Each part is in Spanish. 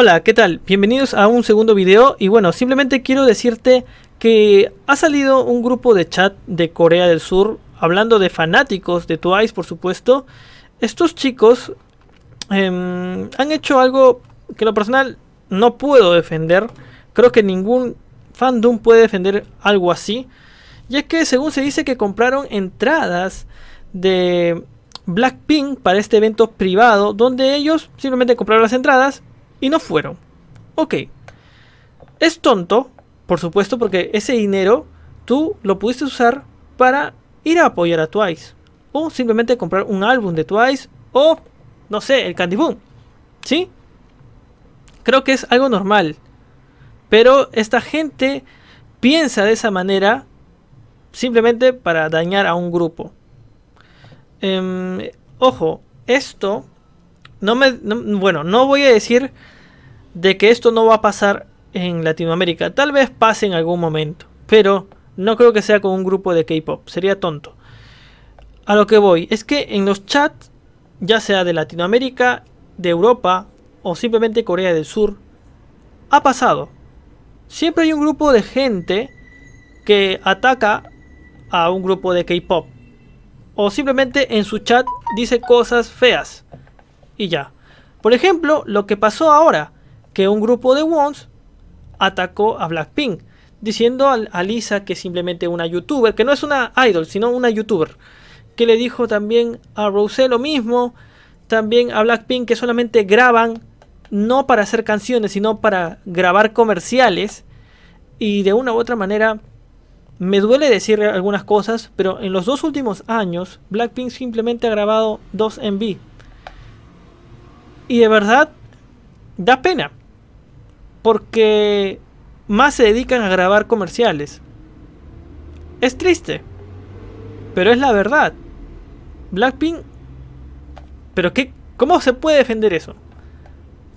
Hola, ¿qué tal? Bienvenidos a un segundo video y bueno, simplemente quiero decirte que ha salido un grupo de chat de Corea del Sur hablando de fanáticos de Twice, por supuesto. Estos chicos em, han hecho algo que lo personal no puedo defender. Creo que ningún fandom puede defender algo así. Y es que según se dice que compraron entradas de Blackpink para este evento privado donde ellos simplemente compraron las entradas y no fueron. Ok. Es tonto, por supuesto, porque ese dinero tú lo pudiste usar para ir a apoyar a Twice. O simplemente comprar un álbum de Twice. O, no sé, el Candy Boom. ¿Sí? Creo que es algo normal. Pero esta gente piensa de esa manera simplemente para dañar a un grupo. Em, ojo, esto no me. bueno, no voy a decir de que esto no va a pasar en Latinoamérica. Tal vez pase en algún momento. Pero no creo que sea con un grupo de K-pop. Sería tonto. A lo que voy es que en los chats, ya sea de Latinoamérica, de Europa o simplemente Corea del Sur, ha pasado. Siempre hay un grupo de gente que ataca a un grupo de K-pop. O simplemente en su chat dice cosas feas. Y ya. Por ejemplo, lo que pasó ahora, que un grupo de Wons atacó a Blackpink, diciendo a, Lisa que simplemente una youtuber, que no es una idol, sino una youtuber, que le dijo también a Rosé lo mismo, también a Blackpink que solamente graban no para hacer canciones, sino para grabar comerciales, y de una u otra manera me duele decir algunas cosas, pero en los dos últimos años Blackpink simplemente ha grabado 2 MV. Y de verdad da pena. Porque más se dedican a grabar comerciales. Es triste. Pero es la verdad. Blackpink... Pero qué... ¿Cómo se puede defender eso?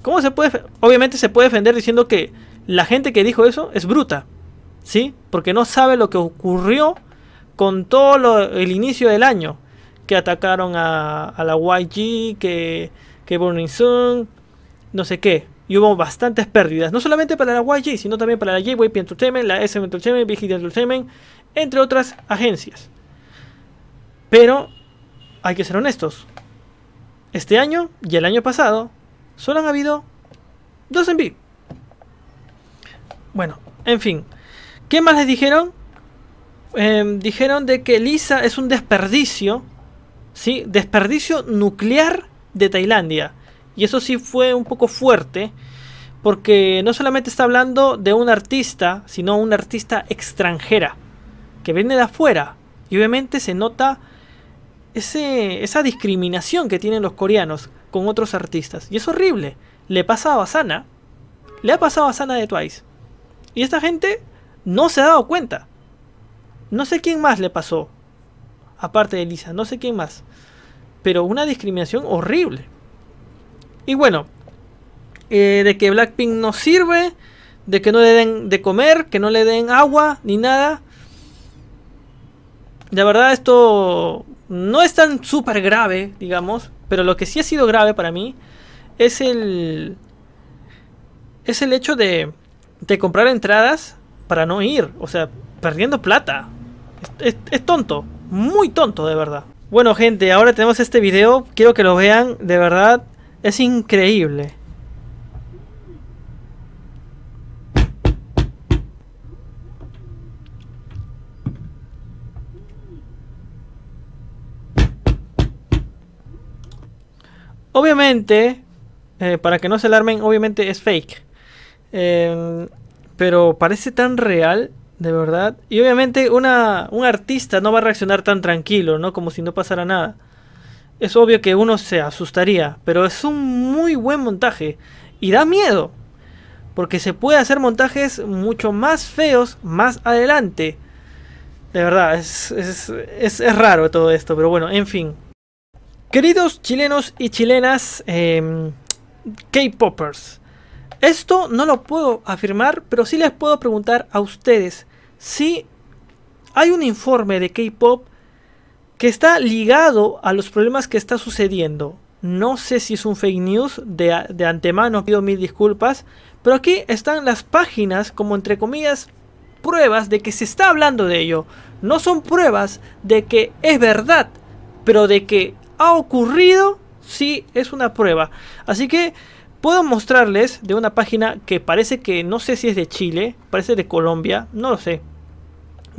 ¿Cómo se puede... Obviamente se puede defender diciendo que la gente que dijo eso es bruta. ¿sí? Porque no sabe lo que ocurrió con todo el inicio del año. Que atacaron a, la YG, que, que Burning Sun, no sé qué. Y hubo bastantes pérdidas, no solamente para la YG, sino también para la JYP Entertainment, la SM Entertainment, Big Hit entre otras agencias. Pero hay que ser honestos. Este año y el año pasado solo han habido dos envíos. Bueno, en fin. ¿Qué más les dijeron? Em, dijeron de que Lisa es un desperdicio, ¿sí? Desperdicio nuclear de Tailandia. Y eso sí fue un poco fuerte, porque no solamente está hablando de un artista, sino una artista extranjera, que viene de afuera. Y obviamente se nota ese, esa discriminación que tienen los coreanos con otros artistas. Y es horrible. Le pasa a Sana. Le ha pasado a Sana de Twice. Y esta gente no se ha dado cuenta. No sé quién más le pasó. Aparte de Lisa, no sé quién más. Pero una discriminación horrible. Y bueno, eh, de que Blackpink no sirve, de que no le den de comer, que no le den agua ni nada. De verdad esto no es tan súper grave, digamos, pero lo que sí ha sido grave para mí es el es el hecho de, de comprar entradas para no ir. O sea, perdiendo plata. Es, tonto. Muy tonto, de verdad. Bueno, gente, ahora tenemos este video. Quiero que lo vean. De verdad, es increíble. Obviamente, eh, para que no se alarmen, obviamente es fake. Eh, pero parece tan real, de verdad. Y obviamente una, un artista no va a reaccionar tan tranquilo, ¿no? Como si no pasara nada. Es obvio que uno se asustaría, pero es un muy buen montaje. Y da miedo. Porque se puede hacer montajes mucho más feos más adelante. De verdad, es, es, es, raro todo esto, pero bueno, en fin. Queridos chilenos y chilenas, eh, K-Poppers. Esto no lo puedo afirmar, pero sí les puedo preguntar a ustedes si hay un informe de K-Pop que está ligado a los problemas que está sucediendo No sé si es un fake news, de, de antemano pido mil disculpas, pero aquí están las páginas como entre comillas pruebas de que se está hablando de ello. No son pruebas de que es verdad, pero de que ha ocurrido, sí es una prueba. Así que puedo mostrarles de una página que parece que no sé si es de Chile, parece de Colombia, no lo sé.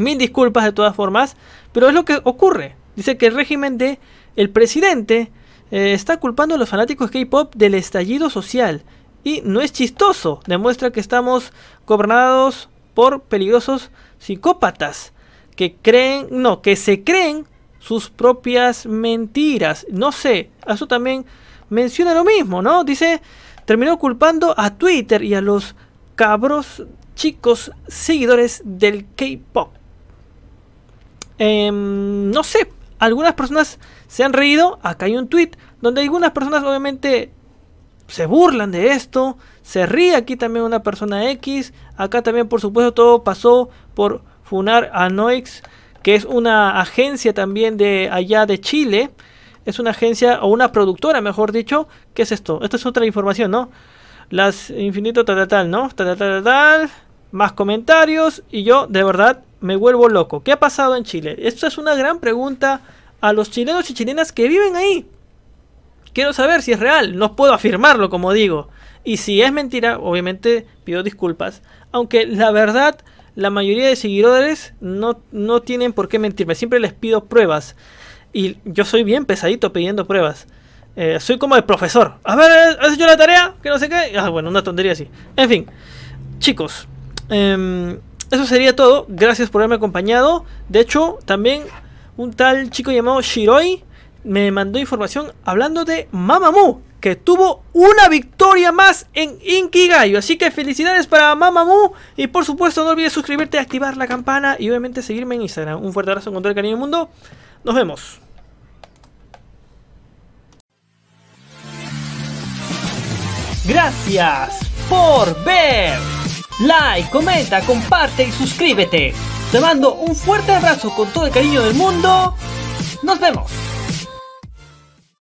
Mil disculpas de todas formas, pero es lo que ocurre. Dice que el régimen de el presidente eh, está culpando a los fanáticos K-pop del estallido social. Y no es chistoso, demuestra que estamos gobernados por peligrosos psicópatas que creen, no, que se creen sus propias mentiras. No sé, eso también menciona lo mismo, ¿no? Dice, terminó culpando a Twitter y a los cabros chicos seguidores del K-Pop. Em, no sé, algunas personas se han reído. Acá hay un tweet donde algunas personas obviamente se burlan de esto. Se ríe aquí también una persona X. Acá también, por supuesto, todo pasó por funar a Noix que es una agencia también de allá de Chile. Es una agencia o una productora, mejor dicho. ¿Qué es esto? Esto es otra información, ¿no? Las infinito tal, tal, ¿no? Tal, tal, tal, Más comentarios y yo de verdad me vuelvo loco. ¿Qué ha pasado en Chile? Esto es una gran pregunta a los chilenos y chilenas que viven ahí. Quiero saber si es real. No puedo afirmarlo, como digo. Y si es mentira, obviamente pido disculpas. Aunque la verdad la mayoría de seguidores no, no tienen por qué mentirme. Siempre les pido pruebas. Y yo soy bien pesadito pidiendo pruebas. Eh, soy como el profesor. A ver, ¿has hecho la tarea? Que no sé qué. Ah, bueno, una tontería así. En fin, chicos. Em, eso sería todo. Gracias por haberme acompañado. De hecho, también un tal chico llamado Shiroi me mandó información hablando de Mamamoo que tuvo una victoria más en Inkigayo. Así que felicidades para Mamamoo. Y por supuesto, no olvides suscribirte, activar la campana y obviamente seguirme en Instagram. Un fuerte abrazo con todo el cariño del mundo. Nos vemos. Gracias por ver. Like, comenta, comparte y suscríbete. Te mando un fuerte abrazo con todo el cariño del mundo. Nos vemos.